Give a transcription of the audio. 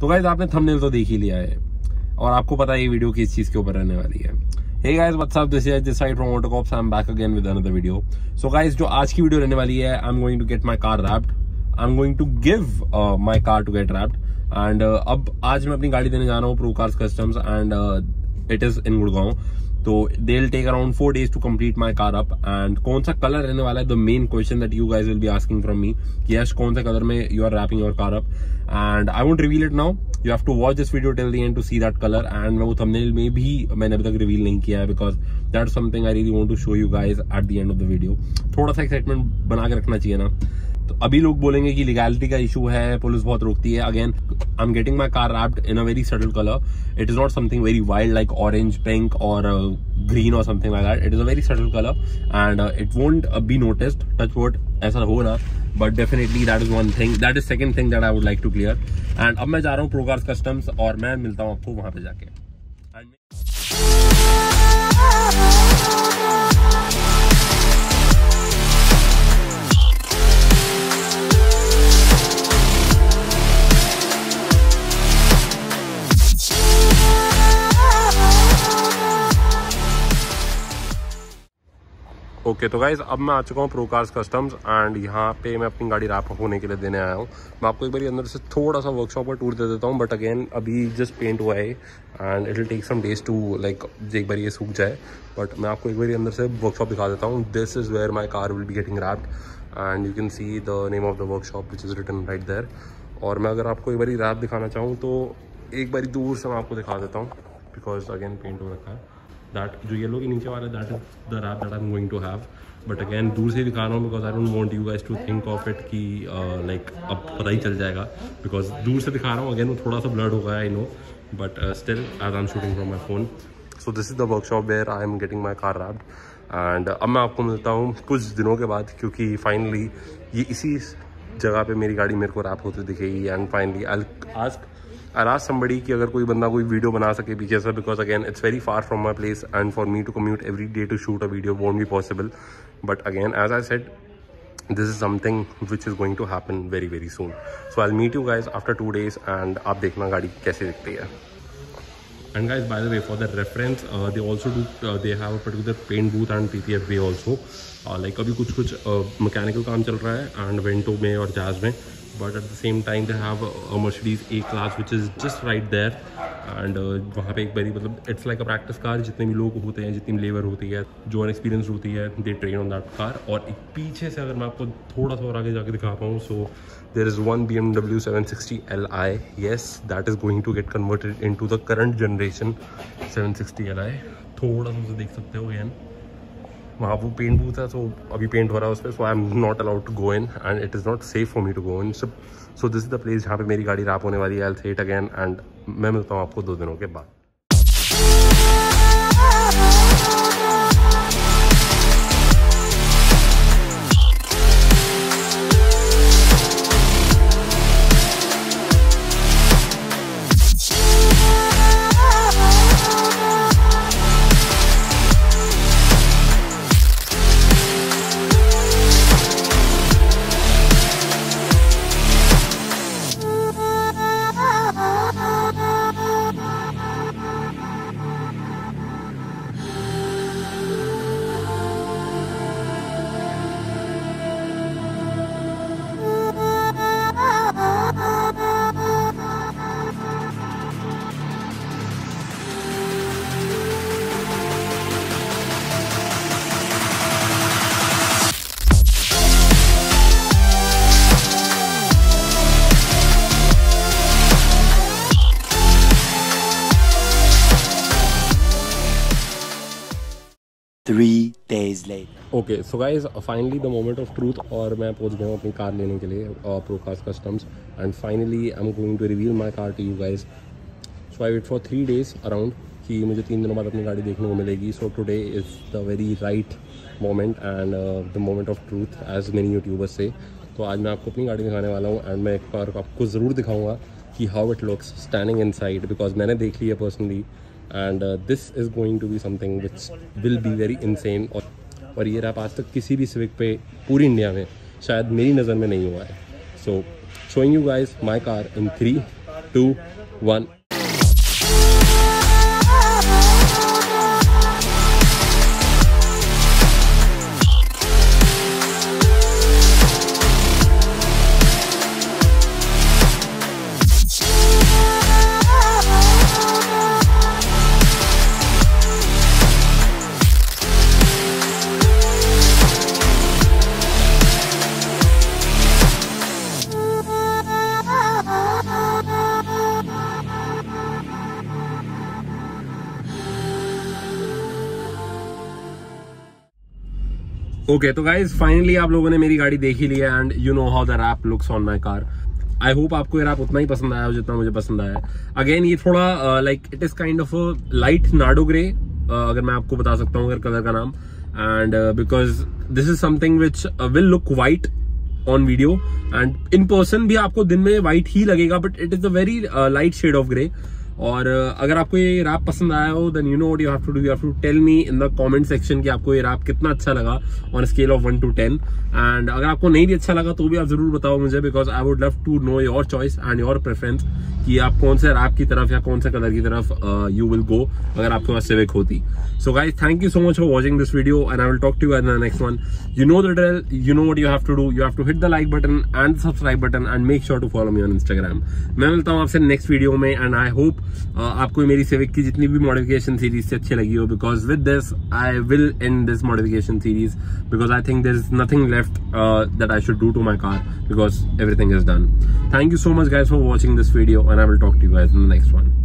तो गाइज़ आपने थंबनेल तो देख ही लिया है और आपको पता है ये वीडियो किस चीज़ के ऊपर रहने वाली है Hey guys, what's up? This is side from Autocops. I'm back again with another video. So guys, जो आज की वीडियो रहने वाली है I'm going to get my car wrapped. I'm going to give uh, my car to get wrapped. And uh, अब आज मैं अपनी गाड़ी देने जा रहा हूँ pro cars customs and it is in Gurgaon तो they will take around four days to complete my car up and कौन सा कलर रहने वाला है? The main question that you guys will be asking from me yes कौन सा colour में you are wrapping your car up and I won't reveal it now you have to watch this video till the end to see that colour and मैं वो thumbnail में भी मैंने अभी तक रिवील नहीं किया है because that something I really want to show you guys at the end of the video थोड़ा सा एक्साइटमेंट बना के रखना चाहिए ना। अभी लोग बोलेंगे कि लीगैलिटी का इशू है पुलिस बहुत रोकती है। Again I am getting my car wrapped in a very subtle colour it is not something very wild like orange pink और ग्रीन और something like that it is a very subtle colour and it won't be noticed touch wood ऐसा हो ना। But definitely that is one thing that is second thing that I would like to clear and अब मैं जा रहा हूँ प्रोकार्स customs और मैं मिलता हूँ आपको वहाँ पे जाके। ओके तो गाइज़ अब मैं आ चुका हूँ प्रोकार्स कस्टम्स एंड यहाँ पे मैं अपनी गाड़ी रैप होने के लिए देने आया हूँ। मैं आपको एक बार अंदर से थोड़ा सा वर्कशॉप पर टूर दे देता हूँ बट अगेन अभी जस्ट पेंट हुआ है and it will take some days to like एक बार ये सूख जाए। बट मैं आपको एक बार अंदर से वर्कशॉप दिखा देता हूँ। This is where my car will be getting wrapped and you can see the name of the workshop which is written right there और मैं अगर आपको एक बार रैप दिखाना चाहूँ तो एक बार दूर से मैं आपको दिखा देता हूँ बिकॉज़ अगेन पेंट हो रखा है। दैट जो येलो के नीचे वाला is the wrap that I am going to have but again दूर से दिखा रहा हूँ because I don't want you guys to think of it कि लाइक uh, अब पता ही चल जाएगा. बिकॉज़ दूर से दिखा रहा हूँ अगेन वो थोड़ा सा ब्लड हो गया I know but still I am shooting from my phone so this is the workshop where I am getting my car wrapped and अब मैं आपको मिलता हूँ कुछ दिनों के बाद क्योंकि फाइनली ये इसी जगह पे मेरी गाड़ी मेरे को रैप होती दिखेगी. एंड फाइनली आई आस्क आरास संबड़ी की अगर कोई बंदा कोई वीडियो बना सके पीछे से because again it's very far from my place and for me to commute every day to shoot a video won't be possible but again as I said this is something which is going to happen very very soon so I meet you guys after two days and आप देखना गाड़ी कैसे दिखती है। And guys, by the way, for the reference, uh, they also do uh, they have a particular paint booth and PPF bay also. Uh, like अभी कुछ कुछ uh, mechanical काम चल रहा है and window में और jazz में but at the same time they have Mercedes A class which is just right there and वहाँ पे एक बारी मतलब it's like a practice car जितने भी लोग होते हैं, जितनी लेबर होती है, जो अनएक्सपीरियंस होती है they train on that car और एक पीछे से अगर मैं आपको थोड़ा सा और आगे जाके दिखा पाऊँ so there is one B M W seven sixty L I yes that is going to get converted into the current generation seven sixty L I थोड़ा सा देख सकते हो एन वहाँ वो पेंट बूथ है तो अभी पेंट हो रहा है उस पर so I am not allowed to go in and it is not safe for me to go in so this is the place जहाँ पे मेरी गाड़ी रैप होने वाली है एल थेट अगेन एंड मैं मिलता हूँ आपको दो दिनों के बाद। Three days later. Okay so guys finally the moment of truth और मैं पहुँच गया हूँ अपनी कार लेने के लिए Procast customs and finally I am going to reveal my car to you guys so I wait for three days around कि मुझे तीन दिनों बाद अपनी गाड़ी देखने को मिलेगी। So today is the very right moment and the moment of truth as many YouTubers से तो आज मैं आपको अपनी गाड़ी दिखाने वाला हूँ एंड मैं एक बार आपको ज़रूर दिखाऊँगा कि how it looks standing inside because मैंने देख लिया personally and this is going to be something which will be very insane और और ये रैप आज तक किसी भी सिविक पे पूरी इंडिया में शायद मेरी नज़र में नहीं हुआ है। So showing you guys my car in three two one okay तो गाइज़ फाइनली आप लोगों ने मेरी गाड़ी देख ही लिया and you know how the wrap looks on my car I hope आपको ये रैप उतना ही पसंद आया जितना मुझे पसंद आया अगेन ये थोड़ा like it is kind of light Nardo grey अगर मैं आपको बता सकता हूँ अगर कलर का नाम। And because this is something which will look white on video and in person भी आपको दिन में व्हाइट ही लगेगा but it is a very light shade of grey और अगर आपको ये रैप पसंद आया हो then you know what you have to do you have to tell me in the comment section कि आपको ये रैप कितना अच्छा लगा on scale of one to ten and अगर आपको नहीं भी अच्छा लगा तो भी आप ज़रूर बताओ मुझे because I would love to know your choice and your preference कि आप कौन से रैप की तरफ़ या कौन से कलर की तरफ़ यू विल गो अगर आपके पास सिविक होती। So guys thank you so much for watching this video and I will talk to in the next one you know the you know what you have to do you have to hit the like button and subscribe button and make sure to follow me on Instagram मैं मिलता हूँ आपसे next video में and I hope आपको मेरी civic की जितनी भी मॉडिफिकेशन सीरीज़ से अच्छी लगी हो because with this I will in this modification series because I think there is nothing left that I should do to my car because everything is done thank you so much guys for watching this video and I will talk to you in the next one.